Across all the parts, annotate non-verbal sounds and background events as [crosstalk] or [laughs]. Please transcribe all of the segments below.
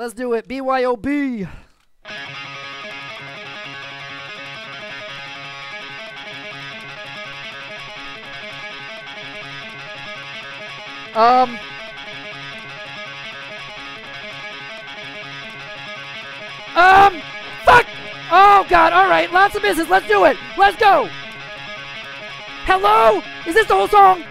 Let's do it. BYOB. Um. Um. Fuck. Oh God. All right. Lots of business. Let's do it. Let's go. Hello. Is this the whole song?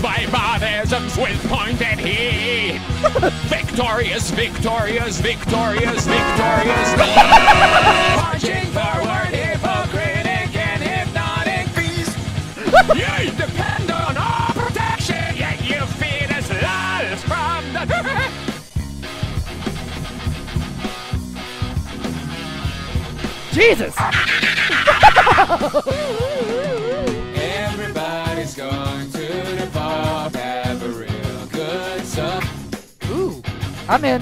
Barbarisms, barbarisms with pointed heat. [laughs] victorious, victorious, victorious, victorious. [laughs] Marching forward, hypocritic and hypnotic beast. you depend on our protection, yet you feed us lies from the. [laughs] Jesus. I'm in.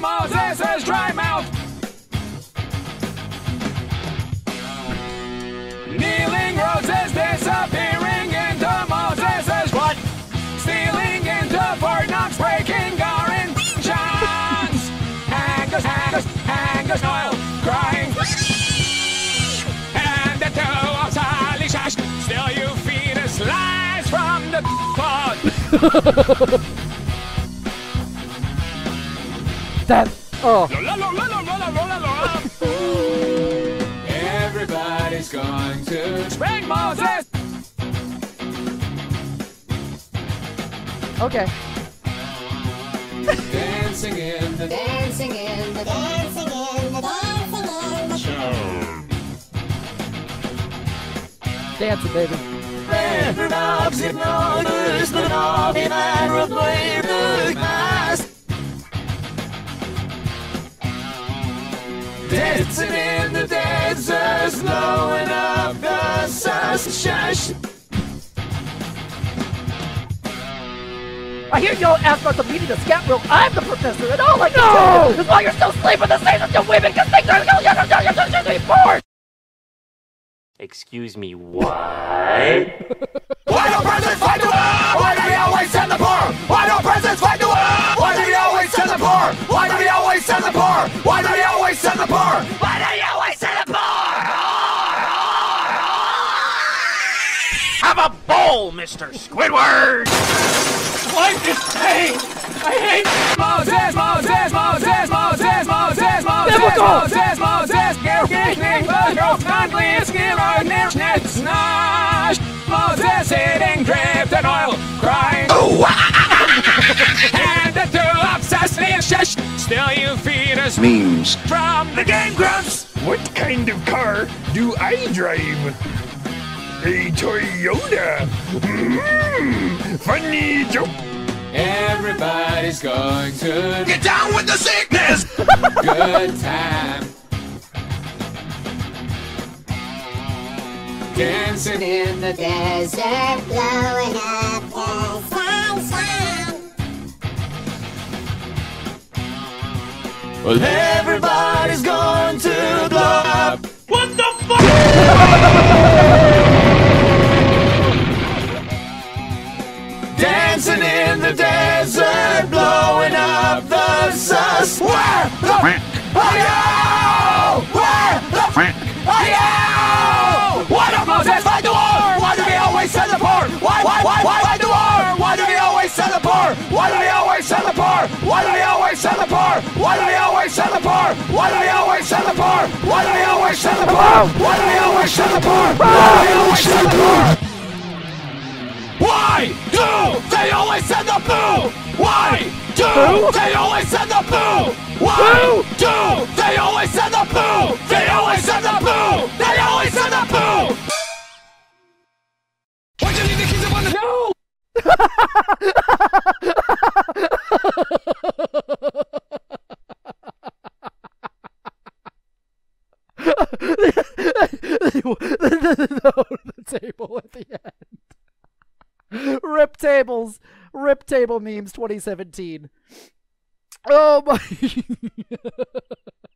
Moses dry mouth. [laughs] That. Oh. Everybody's going to spread Moses. Okay. Dancing in the Dancing in the dancing in the dancing in the show. Dancing, baby. red knobs, hypnosis, the knob, and replay the mask. Dancing in the dancers, blowing up the sush. I hear y'all ask about the meeting of the scat room. I'm the professor, and all I can tell you is while you're still sleeping, the same as the women can think they're you're bored. Excuse me, what? [laughs] Mr. Squidward! Life is pain. I hate Moses, Moses, Moses, Moses, Moses, Moses, Biblical. Moses, Moses, Gil, Gil, Gil, Conley, Skill, our Net, Snosh, Moses hitting dripped and oil, crying. and the two obsessed in shush. Still you feed us Memes. from the game grumps. What kind of car do I drive? A Toyota. Mm, funny joke. Everybody's going to get down with the sickness. [laughs] Good time. Dancing in the desert, blowing up the sunshine. Well, everybody's going to blow up. What the fuck? [laughs] Dancing in the desert, blowing up the sus. Where the are you? Where the are you? Why don't Moses fight the war? Why do we always send the poor? Why, why, why, why fight the war? Why do we always send the poor? Why do we always send the poor? Why do we always send the poor? Why do we always send the poor? Why do we always send the poor? Why do we always send the poor? Why do we always send the poor? Why do we always send the poor? Always send the boo? Why do they always send the boo? Why do they always send the boo? They always send the boo. They always send the boo. Why do you leave the keys up on the No! the, the, the, the table at the end. Rip tables. Rip table memes 2017. Oh my. [laughs] [laughs]